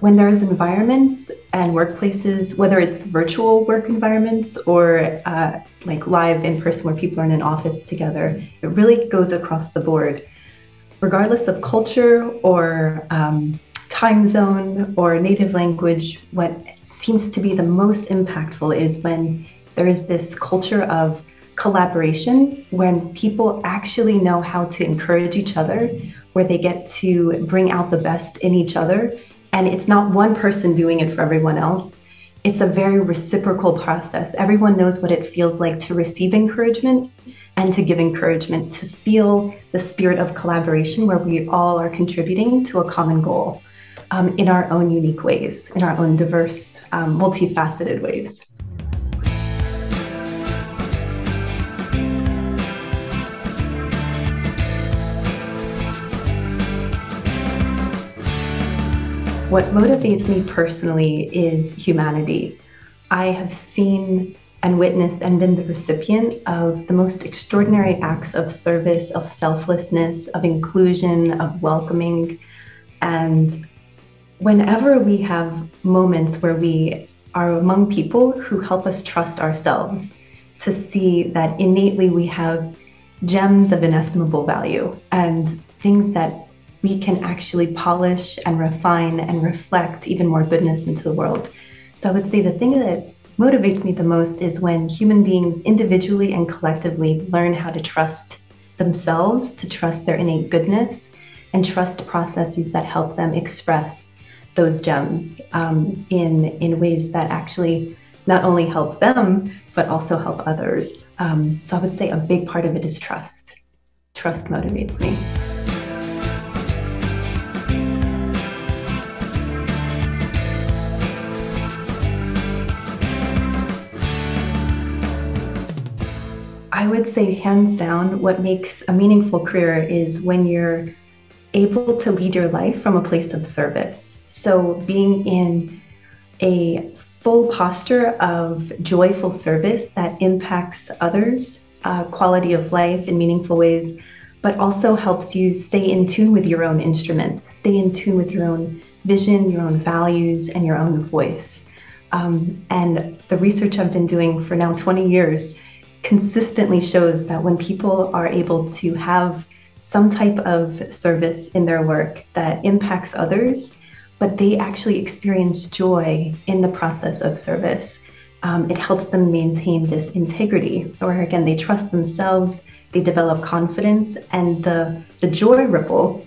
when there's environments and workplaces, whether it's virtual work environments or uh, like live in person where people are in an office together, it really goes across the board. Regardless of culture or um, time zone or native language, what seems to be the most impactful is when there is this culture of collaboration when people actually know how to encourage each other, where they get to bring out the best in each other and it's not one person doing it for everyone else. It's a very reciprocal process. Everyone knows what it feels like to receive encouragement and to give encouragement, to feel the spirit of collaboration where we all are contributing to a common goal um, in our own unique ways, in our own diverse, um, multifaceted ways. What motivates me personally is humanity. I have seen and witnessed and been the recipient of the most extraordinary acts of service, of selflessness, of inclusion, of welcoming. And whenever we have moments where we are among people who help us trust ourselves, to see that innately we have gems of inestimable value and things that we can actually polish and refine and reflect even more goodness into the world. So I would say the thing that motivates me the most is when human beings individually and collectively learn how to trust themselves, to trust their innate goodness, and trust processes that help them express those gems um, in in ways that actually not only help them but also help others. Um, so I would say a big part of it is trust. Trust motivates me. I would say, hands down, what makes a meaningful career is when you're able to lead your life from a place of service. So, being in a full posture of joyful service that impacts others, uh, quality of life in meaningful ways, but also helps you stay in tune with your own instruments, stay in tune with your own vision, your own values, and your own voice. Um, and the research I've been doing for now 20 years consistently shows that when people are able to have some type of service in their work that impacts others, but they actually experience joy in the process of service, um, it helps them maintain this integrity. Or again, they trust themselves, they develop confidence, and the, the joy ripple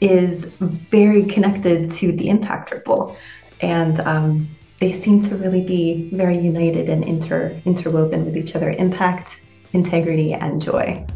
is very connected to the impact ripple. And um, they seem to really be very united and inter interwoven with each other impact, integrity, and joy.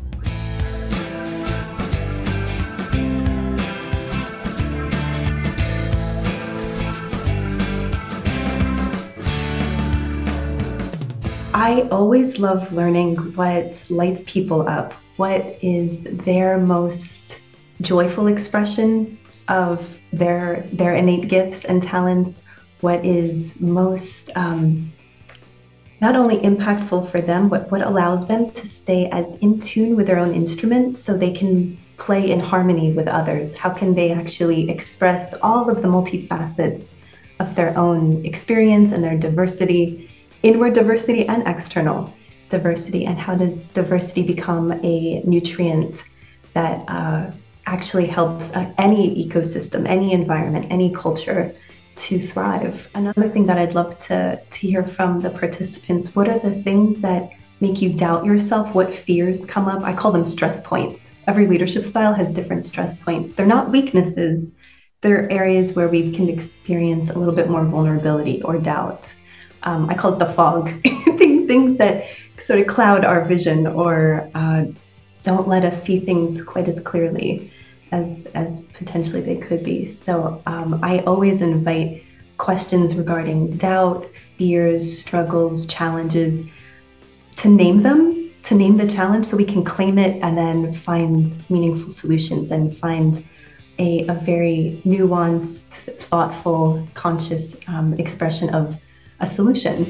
I always love learning what lights people up, what is their most joyful expression of their their innate gifts and talents what is most um, not only impactful for them, but what allows them to stay as in tune with their own instrument so they can play in harmony with others? How can they actually express all of the multifacets of their own experience and their diversity, inward diversity and external diversity? And how does diversity become a nutrient that uh, actually helps uh, any ecosystem, any environment, any culture? To thrive. Another thing that I'd love to, to hear from the participants what are the things that make you doubt yourself? What fears come up? I call them stress points. Every leadership style has different stress points. They're not weaknesses, they're areas where we can experience a little bit more vulnerability or doubt. Um, I call it the fog things that sort of cloud our vision or uh, don't let us see things quite as clearly as as potentially they could be. So um, I always invite questions regarding doubt, fears, struggles, challenges to name them, to name the challenge so we can claim it and then find meaningful solutions and find a, a very nuanced, thoughtful, conscious um, expression of a solution.